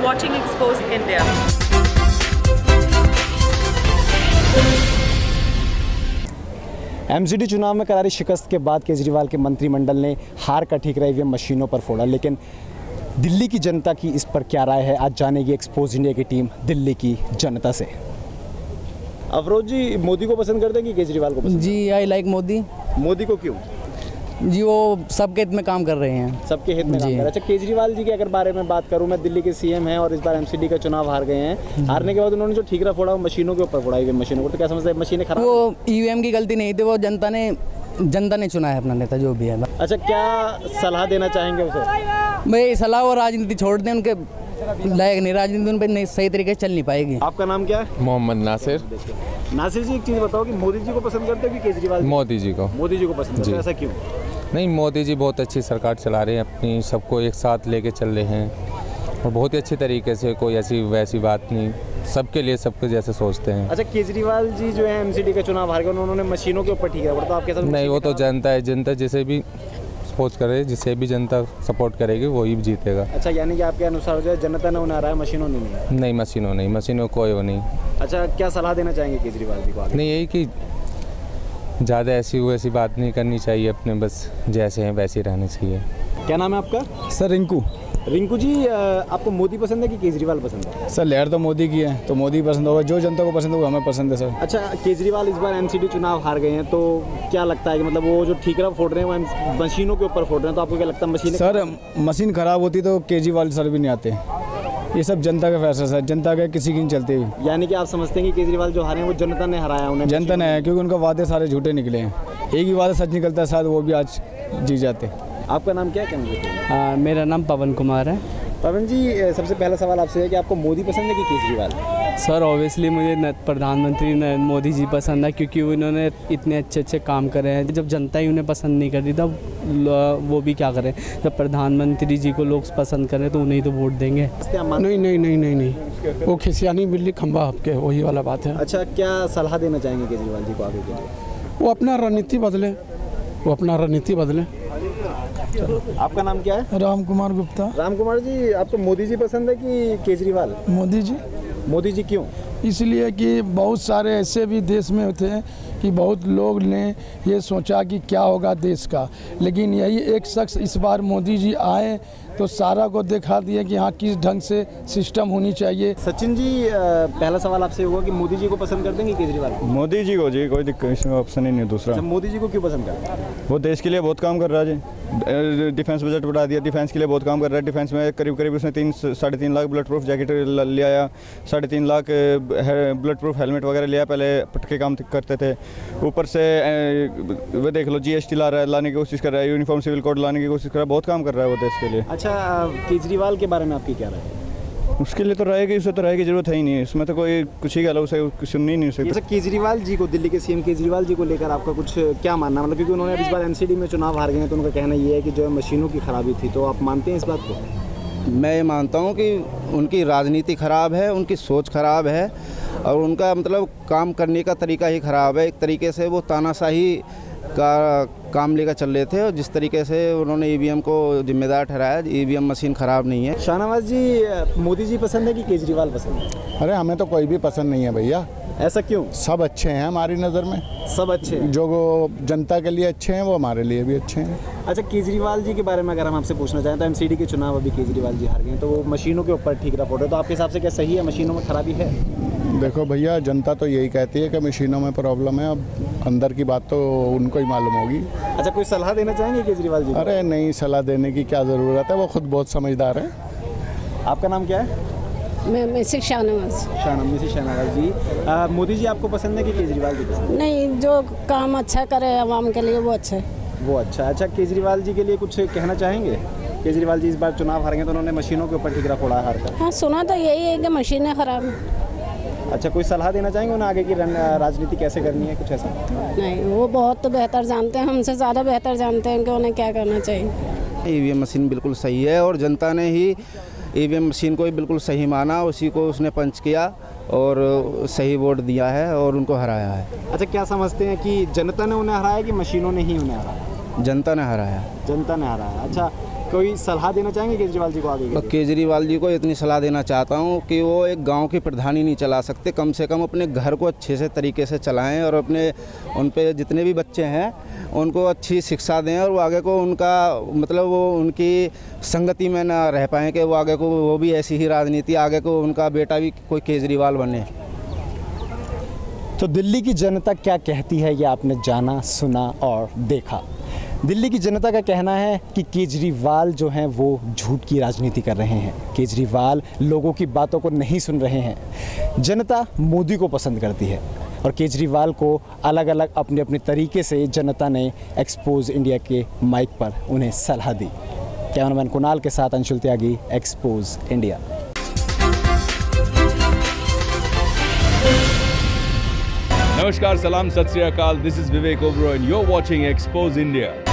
You're watching Exposed India. MCD चुनाव में करारी शिकस्त के बाद केजरीवाल के मंत्रिमंडल ने हार का ठीकरा ईवीएम मशीनों पर फोड़ा लेकिन दिल्ली की जनता की इस पर क्या राय है? आज जानेगी एक्सपोज इंडिया की टीम दिल्ली की जनता से। अफरोज जी मोदी को पसंद करते हैं कि केजरीवाल को पसंद जी आई लाइक मोदी। मोदी को क्यों? जी वो सबके हित में काम कर रहे हैं। सबके हित में काम कर रहे हैं। अच्छा केजरीवाल जी के अगर बारे में बात करूँ मैं दिल्ली के सीएम हैं और इस बार एमसीडी का चुनाव हार गए हैं। हारने के बाद उन्होंने जो ठीकरा फोड़ा वो मशीनों के ऊपर फोड़ा मशीनों को। तो क्या समझते हैं मशीनें खराब वो ईवीएम की गलती नहीं थी वो जनता ने जनता ने चुना है अपना नेता जो भी है। अच्छा क्या सलाह देना चाहेंगे उसे? भाई सलाह और राजनीति छोड़ दें उनके लायक नहीं राजनीति उन पर नहीं सही तरीके से चल नहीं पाएगी। आपका नाम क्या है? मोहम्मद नासिर। नासिर जी एक चीज़ बताओ कि मोदी जी को पसंद करते हो कि केजरीवाल मोदी जी को। मोदी जी को पसंद करते हो ऐसा क्यों? नहीं मोदी जी बहुत अच्छी सरकार चला रहे हैं अपनी सबको एक साथ लेके चल रहे हैं। और बहुत ही अच्छी तरीके से कोई ऐसी वैसी बात नहीं सबके लिए सबके जैसे सोचते हैं। अच्छा केजरीवाल जी जो है एमसीडी का चुनाव हार गए उन्होंने मशीनों के ऊपर ठीक है तो आप कैसा नहीं वो तो जनता है जनता जिसे भी सोच करे जिसे भी जनता सपोर्ट करेगी वही जीतेगा। अच्छा यानी कि आपके अनुसार जो है जनता ने उन्हें हराया मशीनों ने नहीं। नहीं मशीनों नहीं मशीनों कोई वो नहीं। अच्छा क्या सलाह देना चाहेंगे केजरीवाल जी को नहीं यही कि ज़्यादा ऐसी वैसी बात नहीं करनी चाहिए अपने बस जैसे हैं वैसे ही रहने चाहिए। क्या नाम है आपका? सर रिंकू। रिंकू जी आपको मोदी पसंद है कि केजरीवाल पसंद है? सर लहर तो मोदी की है तो मोदी पसंद होगा जो जनता को पसंद होगा हमें पसंद है सर। अच्छा केजरीवाल इस बार एमसीडी चुनाव हार गए हैं तो क्या लगता है कि मतलब वो जो ठीकरा फोड़ रहे हैं वो मशीनों के ऊपर फोड़ रहे हैं तो आपको क्या लगता है मशीन सर मशीन खराब होती तो केजरीवाल सर भी नहीं आते। ये सब जनता का फैसला सर जनता का किसी की नहीं चलती। हुई यानी कि आप समझते हैं कि केजरीवाल जो हारे हैं वो जनता ने हराया उन्हें। जनता ने है क्योंकि उनका वादे सारे झूठे निकले हैं। एक ही वादा सच निकलता है शायद वो भी आज जीत जाते। आपका नाम क्या कहेंगे हाँ, मेरा नाम पवन कुमार है। पवन जी सबसे पहला सवाल आपसे है कि आपको मोदी पसंद है कि केजरीवाल? सर ऑब्वियसली मुझे प्रधानमंत्री नरेंद्र मोदी जी पसंद है क्योंकि उन्होंने इतने अच्छे अच्छे काम करे हैं। जब जनता ही उन्हें पसंद नहीं करती तब वो भी क्या करें? जब प्रधानमंत्री जी को लोग पसंद करें तो उन्हें ही तो वोट देंगे। नहीं नहीं नहीं नहीं नहीं। वो खिसियानी बिल्ली खंबा आपके वही वाला बात है। अच्छा क्या सलाह देना चाहेंगे केजरीवाल जी को आगे के लिए? वो अपना रणनीति बदले। वो अपना रणनीति बदले। आपका नाम क्या है? राम कुमार गुप्ता। राम कुमार जी आपको मोदी जी पसंद है कि केजरीवाल? मोदी जी? मोदी जी क्यों? इसलिए कि बहुत सारे ऐसे भी देश में थे कि बहुत लोग ने ये सोचा कि क्या होगा देश का। लेकिन यही एक शख्स इस बार मोदी जी आए तो सारा को दिखा दिए कि हाँ किस ढंग से सिस्टम होनी चाहिए। सचिन जी पहला सवाल आपसे होगा कि मोदी जी को पसंद कर हैं कि केजरीवाल? मोदी जी को जी कोई दिक्कत इसमें ऑप्शन ही नहीं दूसरा। अच्छा मोदी जी को क्यों पसंद करते हैं? वो देश के लिए बहुत काम कर रहा है जी। डिफेंस बजट बढ़ा दिया डिफेंस के लिए बहुत काम कर रहा है। डिफेंस में करीब करीब उसने तीन साढ़े तीन लाख बुलेट प्रूफ जैकेट ल- आया। साढ़े तीन लाख बुलेट प्रूफ हेलमेट वगैरह लिया पहले पटके काम करते थे। ऊपर से वो देख लो जीएसटी ला रहा है लाने की कोशिश कर रहा है यूनिफॉर्म सिविल कोड लाने की कोशिश कर रहा है बहुत काम कर रहा है वो देश के लिए। अच्छा अ, केजरीवाल के बारे में आपकी क्या राय है? उसके लिए तो रहेगी उसे तो रहेगी ज़रूरत है ही नहीं। इसमें तो कोई कुछ ही गला उसे सुननी ही नहीं उसे अच्छा केजरीवाल जी को दिल्ली के सीएम केजरीवाल जी को लेकर आपका कुछ क्या मानना है? मतलब क्योंकि उन्होंने इस बार एमसीडी में चुनाव हार गए हैं तो उनका कहना ये है कि जो है मशीनों की खराबी थी तो आप मानते हैं इस बात को? मैं ये मानता हूँ कि उनकी राजनीति खराब है उनकी सोच खराब है और उनका मतलब काम करने का तरीका ही खराब है। एक तरीके से वो तानाशाही का काम लेकर चल रहे थे और जिस तरीके से उन्होंने ईवीएम को जिम्मेदार ठहराया ईवीएम मशीन खराब नहीं है। शाहनवाज जी मोदी जी पसंद है कि केजरीवाल पसंद है? अरे हमें तो कोई भी पसंद नहीं है भैया। ऐसा क्यों? सब अच्छे हैं हमारी नज़र में। सब अच्छे हैं। जो वो जनता के लिए अच्छे हैं वो हमारे लिए भी अच्छे हैं। अच्छा केजरीवाल जी के बारे में अगर हम आपसे पूछना चाहें तो एमसीडी के चुनाव अभी केजरीवाल जी हार गए तो वो मशीनों के ऊपर ठीक रहा फ़ोटो तो आपके हिसाब से क्या सही है? मशीनों में खराबी है? देखो भैया जनता तो यही कहती है कि मशीनों में प्रॉब्लम है अब अंदर की बात तो उनको ही मालूम होगी। अच्छा कोई सलाह देना चाहेंगे केजरीवाल जी अरे नहीं सलाह देने की क्या ज़रूरत है? वो खुद बहुत समझदार है। आपका नाम क्या है? मैं मिसिक शाहनवाज। शाहनवाज मिसेस शाहनवाज जी। मोदी जी आपको पसंद है कि केजरीवाल जी पसंद नहीं जो काम अच्छा करे आवाम के लिए वो अच्छा है। है वो अच्छा अच्छा केजरीवाल जी के लिए कुछ कहना चाहेंगे? केजरीवाल जी इस बार चुनाव हारेंगे तो उन्होंने मशीनों के ऊपर ठिकरा फोड़ा हार कर। हाँ सुना तो यही है कि मशीनें ख़राब हैं। अच्छा कोई सलाह देना चाहेंगे उन्हें आगे की राजनीति कैसे करनी है कुछ ऐसा? नहीं वो बहुत तो बेहतर जानते हैं हमसे ज़्यादा बेहतर जानते हैं कि उन्हें क्या करना चाहिए। ईवीएम मशीन बिल्कुल सही है और जनता ने ही ईवीएम मशीन को ही बिल्कुल सही माना उसी को उसने पंच किया और सही वोट दिया है और उनको हराया है। अच्छा क्या समझते हैं कि जनता ने उन्हें हराया कि मशीनों ने ही उन्हें हराया? जनता ने हराया। जनता ने हराया। अच्छा कोई सलाह देना चाहेंगे केजरीवाल जी को आगे के तो केजरीवाल जी को इतनी सलाह देना चाहता हूँ कि वो एक गाँव की प्रधानी नहीं चला सकते। कम से कम अपने घर को अच्छे से तरीके से चलाएँ और अपने उन पर जितने भी बच्चे हैं उनको अच्छी शिक्षा दें और वो आगे को उनका मतलब वो उनकी संगति में ना रह पाएँ कि वो आगे को वो भी ऐसी ही राजनीति आगे को उनका बेटा भी कोई केजरीवाल बने। तो दिल्ली की जनता क्या कहती है ये आपने जाना सुना और देखा? दिल्ली की जनता का कहना है कि केजरीवाल जो हैं वो झूठ की राजनीति कर रहे हैं केजरीवाल लोगों की बातों को नहीं सुन रहे हैं जनता मोदी को पसंद करती है और केजरीवाल को अलग अलग अपने अपने तरीके से जनता ने एक्सपोज इंडिया के माइक पर उन्हें सलाह दी कैमरामैन कुणाल के साथ Anshul Tyagi expose India salam, sat sri akal. This is Vivek Oberoi and you're watching Expose India.